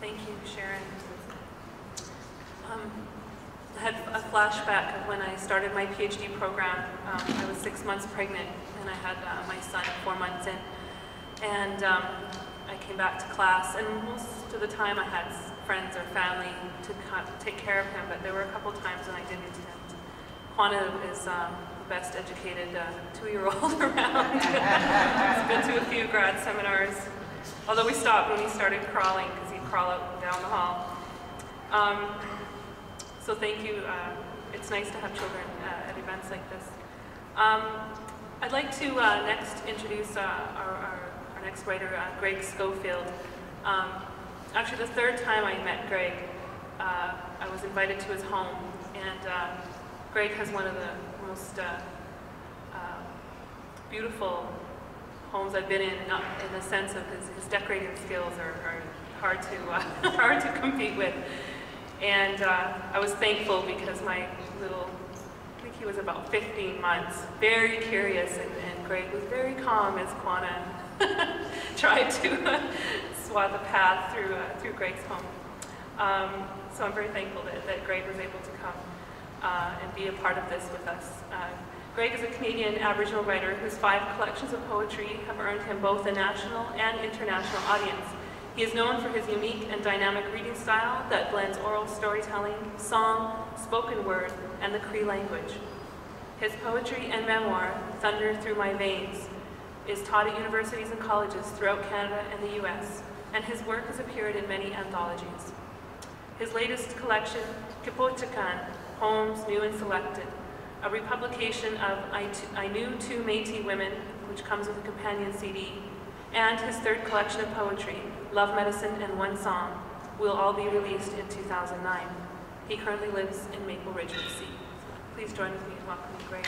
Thank you, Sharon. Um, I had a flashback of when I started my PhD program. Um, I was six months pregnant and I had uh, my son four months in. And um, I came back to class and most of the time I had friends or family to take care of him, but there were a couple times when I didn't. And is um, the best educated uh, two-year-old around. He's been to a few grad seminars, although we stopped when he started crawling crawl and down the hall. Um, so thank you. Uh, it's nice to have children uh, at events like this. Um, I'd like to uh, next introduce uh, our, our, our, next writer, uh, Greg Scofield. Um, actually, the third time I met Greg, uh, I was invited to his home, and Greg has one of the most beautiful homes I've been in, not in the sense of his, his decorating skills are hard to hard to compete with. And uh, I was thankful because my little, I think he was about 15 months, very curious, and, and Greg was very calm as Kwana tried to uh, swat the path through, uh, through Greg's home. Um, so I'm very thankful that, that Greg was able to come uh, and be a part of this with us. Uh, Greg is a Canadian Aboriginal writer whose five collections of poetry have earned him both a national and international audience. He is known for his unique and dynamic reading style that blends oral storytelling, song, spoken word, and the Cree language. His poetry and memoir, Thunder Through My Veins, is taught at universities and colleges throughout Canada and the US, and his work has appeared in many anthologies. His latest collection, Kipocihkân, Poems New and Selected, a republication of I, I Knew Two Métis Women, which comes with a companion CD, and his third collection of poetry, Love Medicine and One Song, will all be released in 2009. He currently lives in Maple Ridge, BC. Please join with me in welcoming Greg.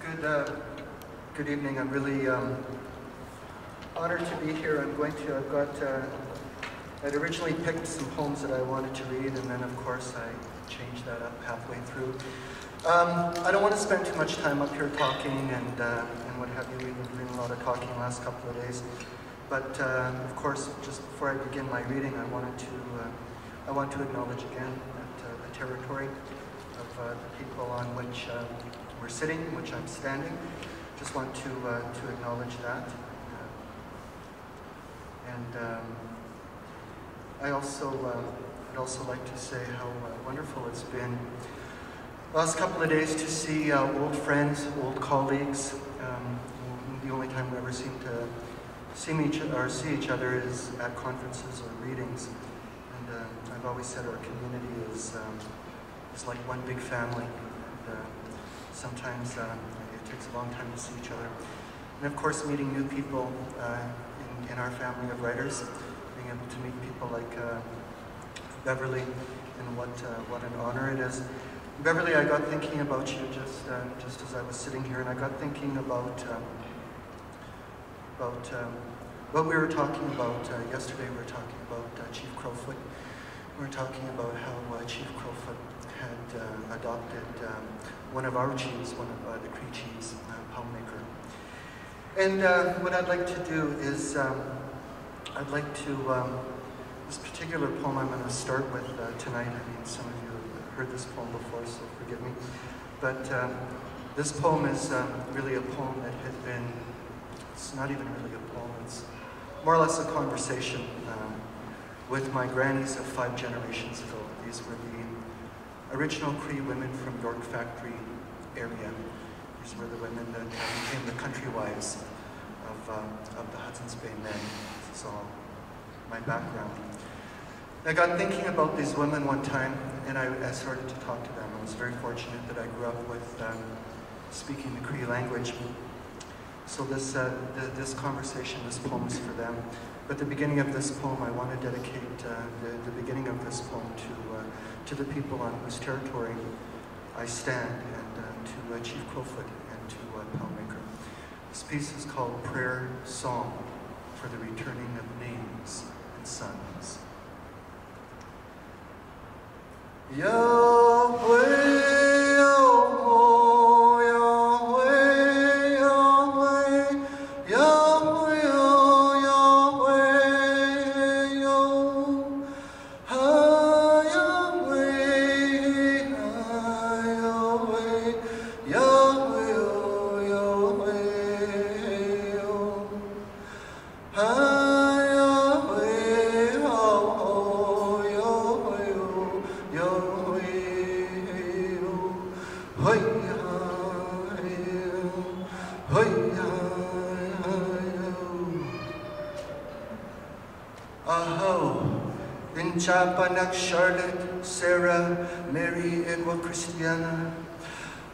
Good, uh, good evening. I'm really um, honored to be here. I'm going to, I've got uh, I'd originally picked some poems that I wanted to read, and then of course I changed that up halfway through. Um, I don't want to spend too much time up here talking and, uh, and what have you. We've been doing a lot of talking the last couple of days. But uh, of course, just before I begin my reading, I wanted to, uh, I want to acknowledge again that uh, the territory of uh, the people on which uh, we're sitting, in which I'm standing. Just want to, to acknowledge that. and um, I also, uh, I'd also like to say how uh, wonderful it's been last couple of days to see uh, old friends, old colleagues. Um, the only time we ever seem to see each, or see each other is at conferences or readings. And uh, I've always said our community is, um, is like one big family. And, uh, sometimes um, it takes a long time to see each other. And of course, meeting new people uh, in, in our family of writers being able to meet people like uh, Beverly and what, uh, what an honor it is. Beverly, I got thinking about you just, uh, just as I was sitting here, and I got thinking about, um, about um, what we were talking about uh, yesterday. We were talking about uh, Chief Crowfoot. We were talking about how uh, Chief Crowfoot had adopted um, one of our chiefs, one of the Cree chiefs, uh, Poundmaker. And what I'd like to do is um, I'd like to, um, this particular poem I'm going to start with uh, tonight, I mean, some of you have heard this poem before, so forgive me. But um, this poem is um, really a poem that had been, it's not even really a poem, it's more or less a conversation um, with my grannies of five generations ago. These were the original Cree women from York Factory area. These were the women that became the country wives of, uh, of the Hudson's Bay men so my background. I got thinking about these women one time, and I, I, started to talk to them. I was very fortunate that I grew up with um, speaking the Cree language. So this, uh, the, this conversation, this poem is for them. But the beginning of this poem, I want to dedicate uh, the, the, beginning of this poem to, uh, to the people on whose territory I stand, and uh, to uh, Chief Crowfoot and to uh, Poundmaker. This piece is called Prayer Song for the returning of names and sons. Yo! Chapanak, Charlotte, Sarah, Mary, Edwa, Christiana.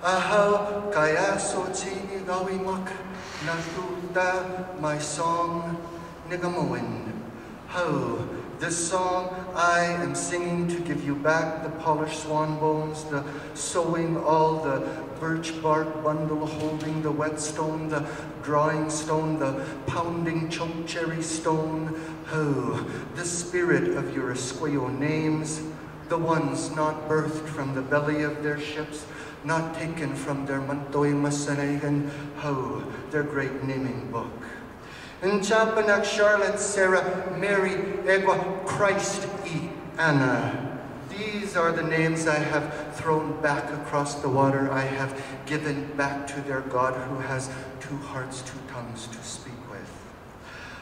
Ahaw, kaya so chini gawimak, natuta my song, nigamawin. How, this song I am singing to give you back the polished swan bones, the sewing all the birch bark bundle holding the whetstone, the drawing stone, the pounding choke cherry stone. Oh, the spirit of your Esquio names, the ones not birthed from the belly of their ships, not taken from their Mantoy Masanagan, oh, their great naming book. In Chapanak, Charlotte, Sarah, Mary, Egwa, Christ, E, Anna. These are the names I have thrown back across the water. I have given back to their God who has two hearts, two tongues to speak with.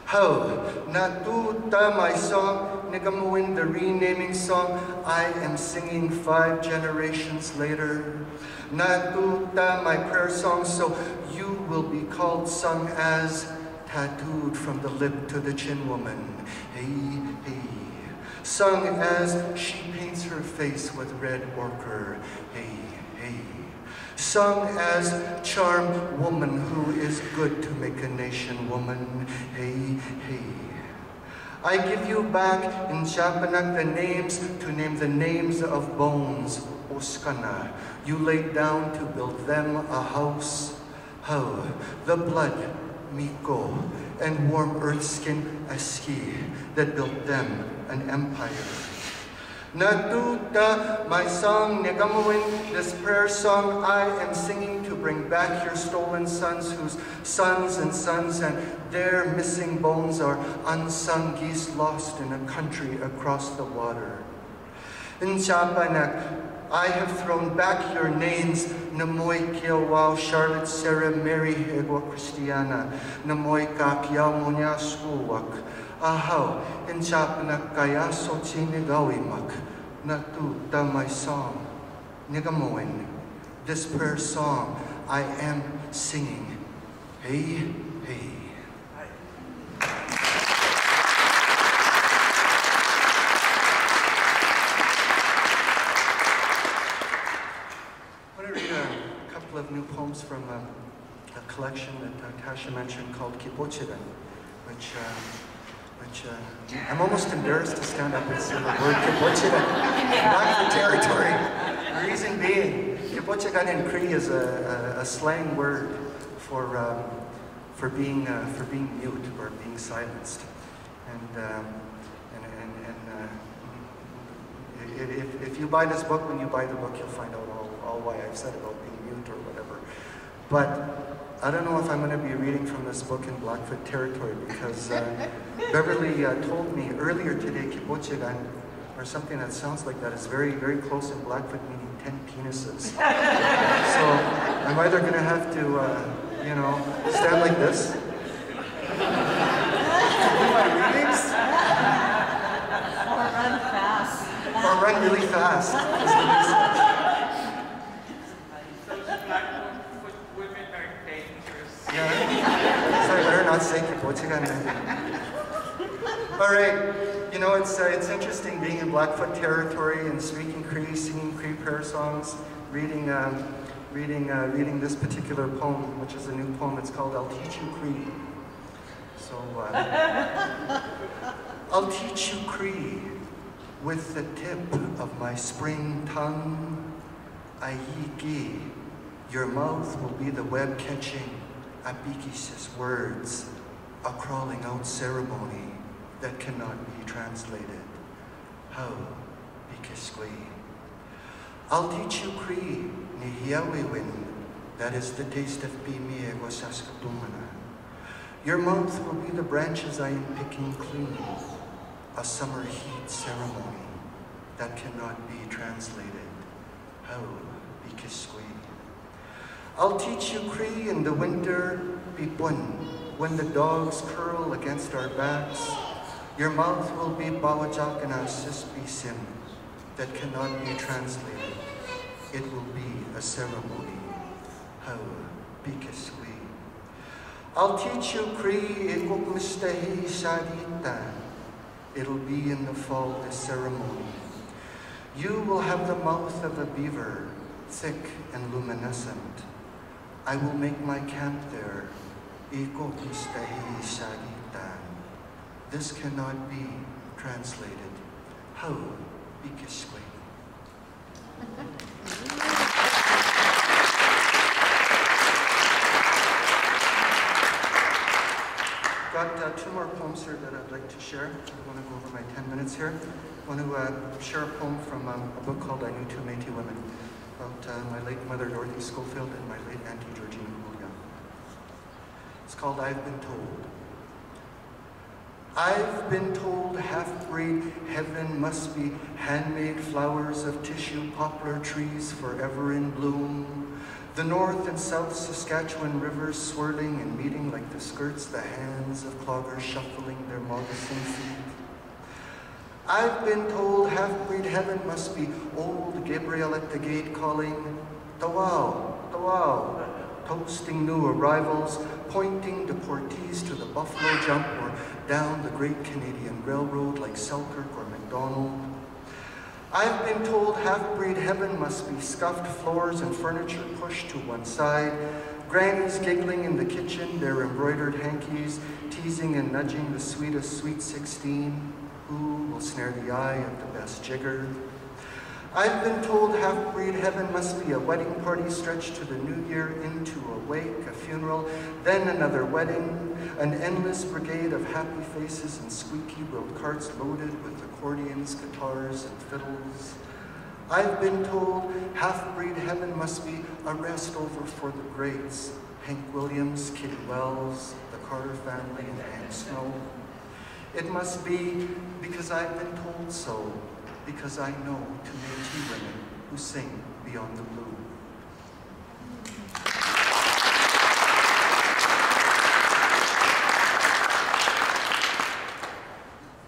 How? Natuta, my song, Nigamuin, the renaming song, I am singing five generations later. Natuta, my prayer song, so you will be called, sung as tattooed from the lip to the chin woman. Hey, hey. Sung as she paints her face with red ochre. Hey, hey. Sung as charm woman who is good to make a nation woman. Hey, hey. I give you back in Chapanak the names to name the names of bones. Oskana, you laid down to build them a house. How? The blood Miko, and warm earth skin Aski that built them an empire. Natuta, my song, Negamuin, this prayer song I am singing to bring back your stolen sons, whose sons and sons and their missing bones are unsung geese lost in a country across the water. In Chapanak, I have thrown back your names, Namoy Kiawao, Charlotte, Sarah, Mary, Egwa, Christiana, Namoy Kakiao, Munya, Skuwak, Ahaw, in Chapanak Kaya, Sochi, Nigawimak, Natu, da my song, Nigamoin, this prayer song I am singing. Hey, hey. I want to read a couple of new poems from a, a collection that uh, Tasha mentioned Kibochiren, which, uh, which uh, I'm almost embarrassed to stand up and say the word Kibochiren, not for territory. The reason being, Kibochiren in Cree is a, a, a slang word for, um, for, being, uh, for being mute or being silenced. And, um, and, and, and uh, if, if you buy this book, when you buy the book, you'll find out all, all why I've said about being mute or whatever. But I don't know if I'm going to be reading from this book in Blackfoot territory because uh, Beverly uh, told me earlier today, Kibochigan, or something that sounds like that, is very, very close in Blackfoot, meaning 10 penises. so I'm either going to have to, uh, you know, stand like this. do my readings. Or run fast. Or run really fast. is the next So Blackfoot women are dangerous. Yeah. So I better not say Kibochigan. All right. You know, it's, interesting being in Blackfoot territory and speaking Cree, singing Cree prayer songs, reading, um, reading, uh, reading this particular poem, which is a new poem. It's called I'll Teach You Cree. So, uh, I'll teach you Cree with the tip of my spring tongue. Aiki, your mouth will be the web catching Abikis's words, a crawling out ceremony that cannot be translated. How Bikisqui. I'll teach you Cree, Nihiawiwin, that is the taste of Bimi Saskatoomana. Your mouth will be the branches I am picking clean, a summer heat ceremony that cannot be translated. How Bikisqui. I'll teach you Cree in the winter, Bipun, when the dogs curl against our backs. Your mouth will be Bawajakana Sispisim that cannot be translated. It will be a ceremony. How Bikisqui. I'll teach you Cree Ikukmistahi Sadita, It'll be in the fall, this ceremony. You will have the mouth of a beaver, thick and luminescent. I will make my camp there. Iko pistahi sagitan. This cannot be translated. How bikiskway. Got uh, two more poems here that I'd like to share. I want to go over my 10 minutes here. I want to uh, share a poem from um, a book called I Knew Two Métis Women about uh, my late mother Dorothy Scofield and my late auntie Georgina Julia. It's called I've Been Told. I've been told half-breed heaven must be handmade flowers of tissue poplar trees forever in bloom. The North and South Saskatchewan rivers swirling and meeting like the skirts, the hands of cloggers shuffling their moccasin feet. I've been told half-breed heaven must be old Gabriel at the gate calling, Tawao, Tawao, toasting new arrivals, pointing deportees to the Buffalo Jump or down the Great Canadian Railroad like Selkirk or McDonald. I've been told half-breed heaven must be scuffed floors and furniture pushed to one side, grannies giggling in the kitchen, their embroidered hankies, teasing and nudging the sweetest sweet 16, who will snare the eye of the best jigger. I've been told half-breed heaven must be a wedding party stretched to the new year into a wake, a funeral, then another wedding, an endless brigade of happy faces and squeaky-wheeled carts loaded with accordions, guitars, and fiddles. I've been told half-breed heaven must be a rest over for the greats, Hank Williams, Kitty Wells, the Carter family, and Hank Snow. It must be because I've been told so, because I know two Women who sing beyond the blue.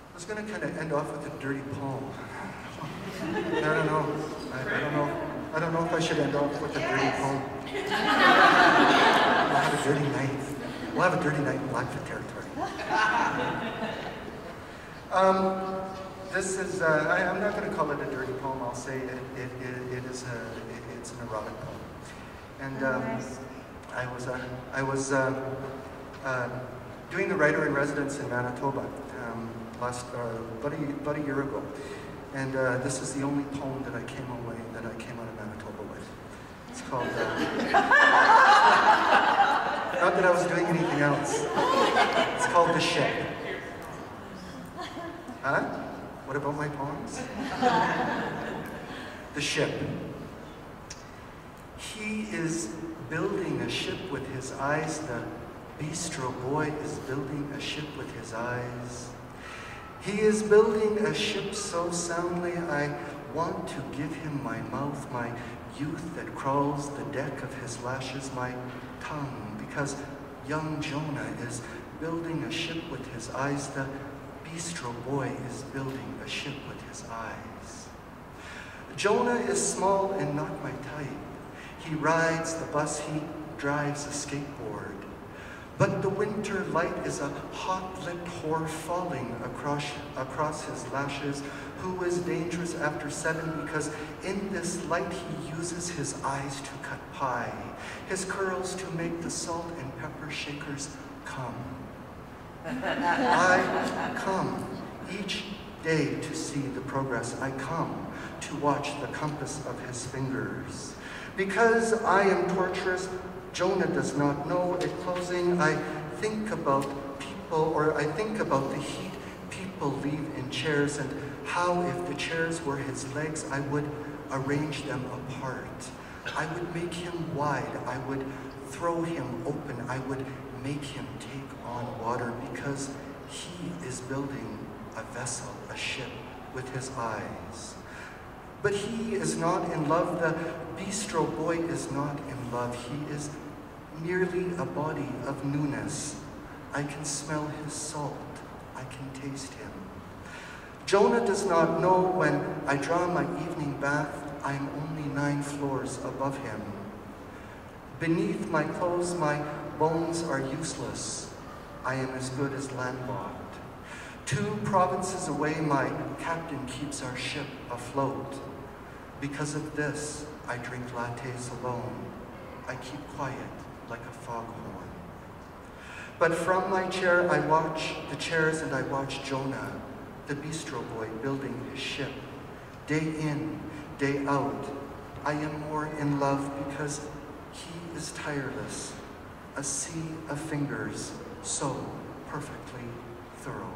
I was going to kind of end off with a dirty poem. I don't know. I, I don't know. I don't know if I should end off with a dirty poem. We'll have a dirty night. We'll have a dirty night in Blackfoot territory. Um, this is, uh, I, am not going to call it a dirty poem. I'll say it, it, it, it is a, it, it's an erotic poem. And um, I was, uh, I was uh, uh, doing the writer in residence in Manitoba um, last, uh, about, a, about a year ago. And uh, this is the only poem that I came away, that I came out of Manitoba with. It's called, uh, not that I was doing anything else. It's called The Ship. Huh? What about my poems? the ship. He is building a ship with his eyes. The bistro boy is building a ship with his eyes. He is building a ship so soundly I want to give him my mouth, my youth that crawls the deck of his lashes, my tongue, because young Jonah is building a ship with his eyes. The bistro boy is building a ship with his eyes. Jonah is small and not my type. He rides the bus, he drives a skateboard. But the winter light is a hot-lit whore falling across, across his lashes, who is dangerous after seven because in this light he uses his eyes to cut pie, his curls to make the salt and pepper shakers come. I come each day to see the progress. I come to watch the compass of his fingers. Because I am torturous, Jonah does not know. At closing, I think about people, or I think about the heat people leave in chairs and how if the chairs were his legs, I would arrange them apart. I would make him wide. I would throw him open. I would make him take on water because he is building a vessel, a ship, with his eyes. But he is not in love. The bistro boy is not in love. He is merely a body of newness. I can smell his salt. I can taste him. Jonah does not know when I draw my evening bath, I am only nine floors above him. Beneath my clothes, my bones are useless. I am as good as landlocked. Two provinces away, my captain keeps our ship afloat. Because of this, I drink lattes alone. I keep quiet like a foghorn. But from my chair, I watch the chairs and I watch Jonah, the bistro boy, building his ship. Day in, day out, I am more in love because he is tireless, a sea of fingers, so perfectly thorough.